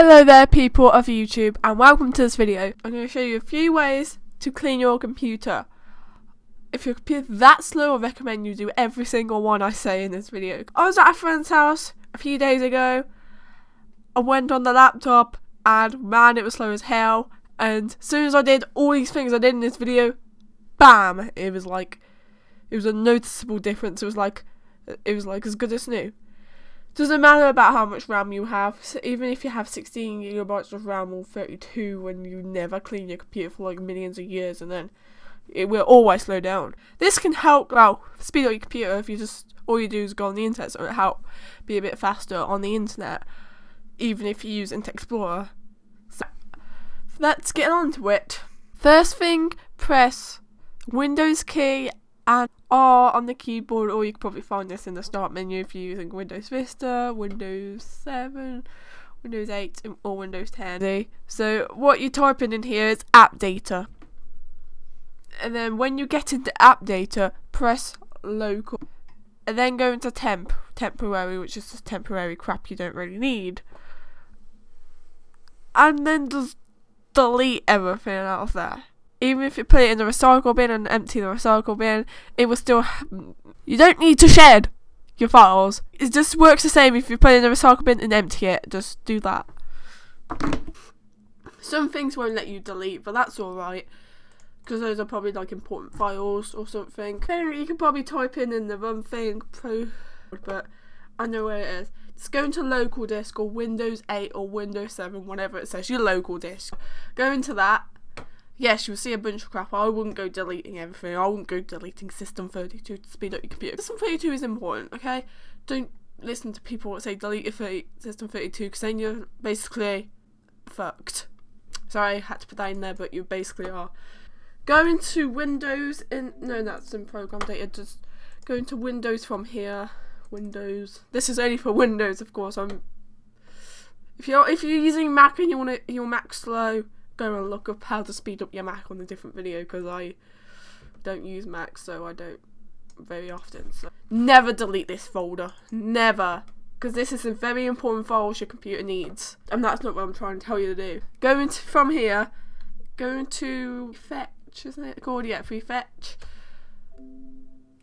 Hello there people of YouTube and welcome to this video. I'm going to show you a few ways to clean your computer. If your computer's that slow, I recommend you do every single one I say in this video. I was at a friend's house a few days ago. I went on the laptop and man it was slow as hell and as soon as I did all these things I did in this video, bam! It was like, it was a noticeable difference. It was like, it was like as good as new. Doesn't matter about how much RAM you have, so even if you have 16 gigabytes of RAM or 32 when you never clean your computer for like millions of years and then it will always slow down. This can help, well, speed up your computer if you just, all you do is go on the internet, so it'll help be a bit faster on the internet, even if you use Internet Explorer. So, let's get on to it. First thing, press Windows key and R on the keyboard, or you can probably find this in the start menu if you're using Windows Vista, Windows 7, Windows 8, or Windows 10. So what you're typing in here is app data. And then when you get into app data, press local. And then go into temp, temporary, which is just temporary crap you don't really need. And then just delete everything out of there even if you put it in the recycle bin and empty the recycle bin, it will still. You don't need to shed your files. It just works the same if you put it in the recycle bin and empty it. Just do that. Some things won't let you delete, but that's alright. Because those are probably like important files or something. You can probably type in in the run thing, but I know where it is. Just go into local disk or Windows 8 or Windows 7, whatever it says, your local disk. Go into that yes, you'll see a bunch of crap. I wouldn't go deleting everything. I wouldn't go deleting System 32 to speed up your computer. System 32 is important, okay? Don't listen to people that say delete your 30, System 32 because then you're basically fucked. Sorry, I had to put that in there, but you basically are. Go into Windows in no, that's in program data. Just go into Windows from here. Windows. This is only for Windows, of course. I'm. If you're if you're using Mac and you want your Mac slow, go and look up how to speed up your Mac on a different video because I don't use Mac, so I don't very often. So never delete this folder, never, because this is a very important files your computer needs, and that's not what I'm trying to tell you to do. Go into from here, go into fetch, isn't it called? Yeah, Prefetch.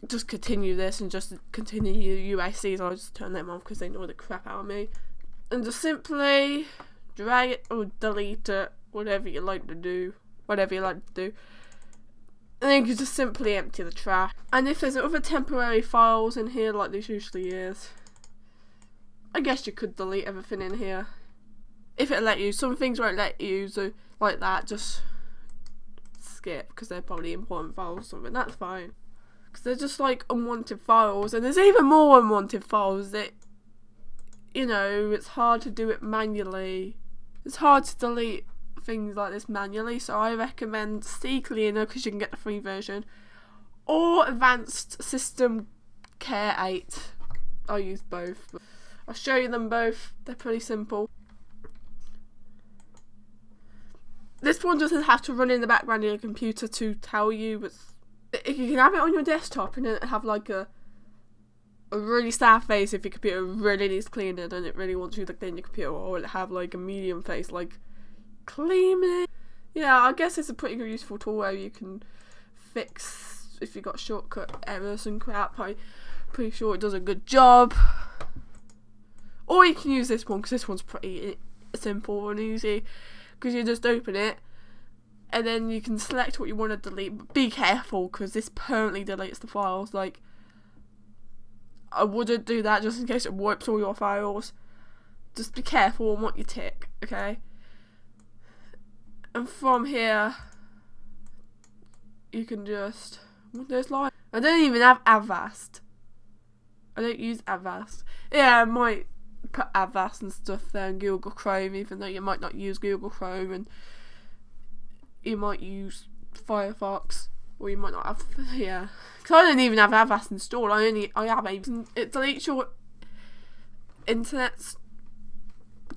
Just continue this and just continue UACs. I'll just turn them off because they know the crap out of me, and just simply drag it or delete it whatever you like to do, whatever you like to do. And then you can just simply empty the trash. And if there's other temporary files in here, like there usually is, I guess you could delete everything in here. If it let you. Some things won't let you, so like that, just skip, because they're probably important files or something. That's fine. Because they're just like unwanted files, and there's even more unwanted files that, you know, it's hard to do it manually. It's hard to delete things like this manually, so I recommend CCleaner because you can get the free version, or Advanced System Care 8. I use both. I'll show you them both. They're pretty simple. This one doesn't have to run in the background of your computer to tell you, but you can have it on your desktop and have like a a really sad face if your computer really needs cleaning and it really wants you to clean your computer, or have like a medium face like Claiming. Yeah, I guess it's a pretty useful tool where you can fix if you've got shortcut errors and crap. I'm pretty sure it does a good job. Or you can use this one because this one's pretty simple and easy because you just open it and then you can select what you want to delete. But be careful because this permanently deletes the files. Like, I wouldn't do that just in case it wipes all your files. Just be careful on what you tick, okay? And from here you can just Windows Live. I don't even have Avast. I don't use Avast. Yeah, I might put Avast and stuff there in Google Chrome, even though you might not use Google Chrome and you might use Firefox or you might not have yeah. Because I don't even have Avast installed. I only I have a it deletes your internet's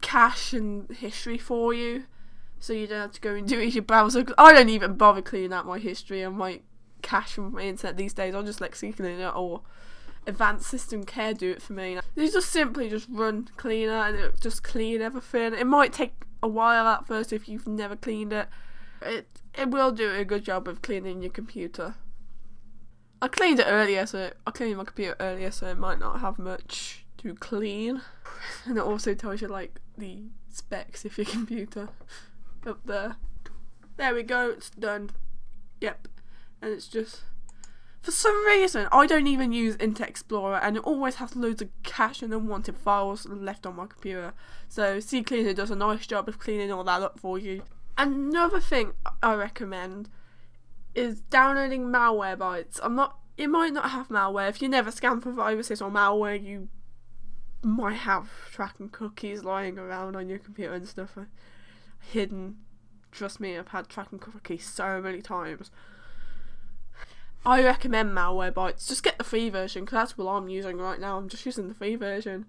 cache and history for you so you don't have to go and do it in your browser. I don't even bother cleaning out my history and my cache from my internet these days. I'll just like cleaning it or advanced system care do it for me. You just simply just run cleaner and it just clean everything. It might take a while at first if you've never cleaned it. It it will do a good job of cleaning your computer. I cleaned it earlier, so I cleaned my computer earlier, so it might not have much to clean. And it also tells you like the specs of your computer up there. There we go, it's done. Yep. And it's just for some reason, I don't even use Internet Explorer and it always has loads of cache and unwanted files left on my computer. So CCleaner does a nice job of cleaning all that up for you. Another thing I recommend is downloading malware Malwarebytes. I'm not it might not have malware. If you never scan for viruses or malware, you might have tracking cookies lying around on your computer and stuff hidden. Trust me, I've had tracking cookies so many times. I recommend malware Malwarebytes. Just get the free version because that's what I'm using right now. I'm just using the free version.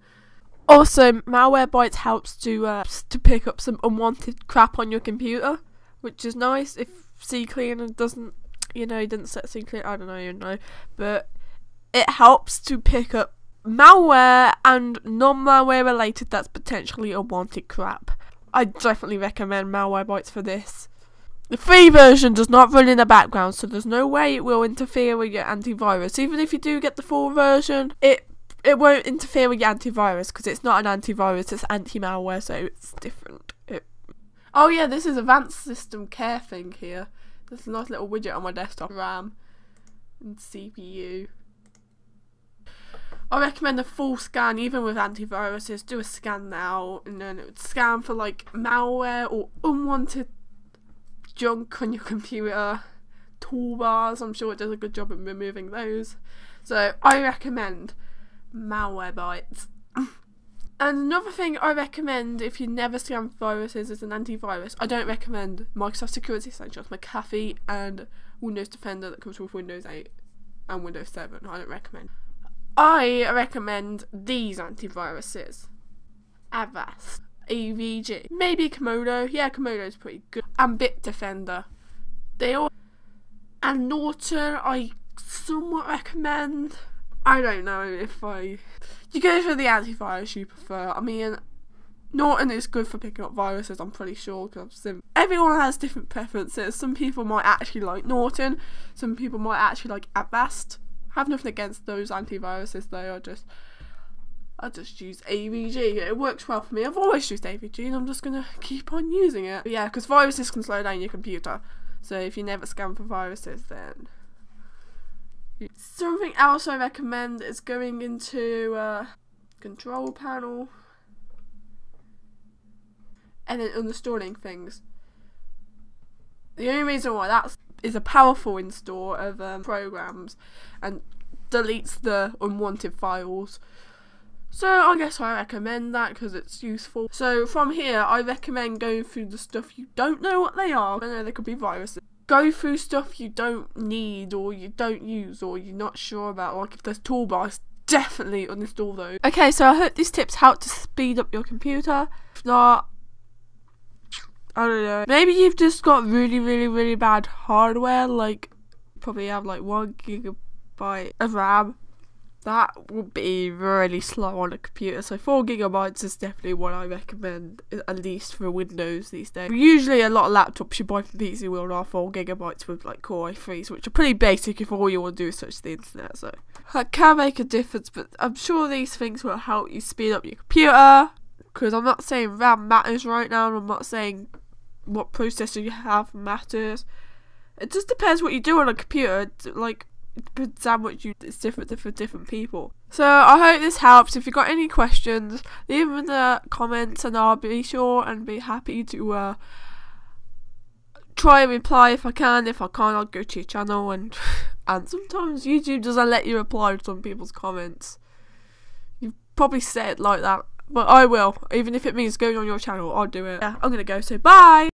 Also, malware Malwarebytes helps to uh, to pick up some unwanted crap on your computer, which is nice. If CCleaner doesn't, you know, didn't set CCleaner, I don't know, you know, but it helps to pick up malware and non-malware related that's potentially unwanted crap. I definitely recommend Malwarebytes for this. The free version does not run in the background, so there's no way it will interfere with your antivirus. Even if you do get the full version, it it won't interfere with your antivirus because it's not an antivirus, it's anti-malware, so it's different. It... Oh yeah, this is advanced system care thing here. There's a nice little widget on my desktop. RAM and CPU. I recommend a full scan, even with antiviruses. Do a scan now, and then scan for like malware or unwanted junk on your computer, toolbars. I'm sure it does a good job of removing those. So I recommend Malwarebytes. And another thing I recommend if you never scan viruses is an antivirus. I don't recommend Microsoft Security Essentials, McAfee, and Windows Defender that comes with Windows 8 and Windows 7. I don't recommend. I recommend these antiviruses. Avast. AVG. Maybe Comodo. Yeah, Comodo's pretty good. And Bitdefender. They all. And Norton, I somewhat recommend. I don't know if I. You go for the antivirus you prefer. I mean, Norton is good for picking up viruses, I'm pretty sure, because everyone has different preferences. Some people might actually like Norton, some people might actually like Avast. I have nothing against those antiviruses, though. I just I just use AVG. It works well for me. I've always used AVG and I'm just going to keep on using it. But yeah, because viruses can slow down your computer. So if you never scan for viruses, then... Something else I recommend is going into uh, control panel and then uninstalling things. The only reason why that is a powerful install of um, programs and deletes the unwanted files so I guess I recommend that because it's useful. So from here, I recommend going through the stuff you don't know what they are. I know they could be viruses. Go through stuff you don't need or you don't use or you're not sure about. Like if there's toolbars, definitely uninstall those. Okay, so I hope these tips help to speed up your computer. If not, I don't know. Maybe you've just got really, really, really bad hardware. Like probably have like one gigabyte of RAM that would be really slow on a computer. So four gigabytes is definitely what I recommend, at least for Windows these days. Usually, a lot of laptops you buy from PC World are four gigabytes with like Core i3s, which are pretty basic if all you want to do is search the internet. So that can make a difference, but I'm sure these things will help you speed up your computer. Because I'm not saying RAM matters right now, and I'm not saying what processor you have matters. It just depends what you do on a computer. Like depends sandwich you it's different for different people. So I hope this helps. If you've got any questions, leave them in the comments and I'll be sure and be happy to uh, try and reply if I can. If I can't I'll go to your channel and and sometimes YouTube doesn't let you reply to some people's comments. You probably say it like that. But I will. Even if it means going on your channel, I'll do it. Yeah, I'm gonna go, so bye!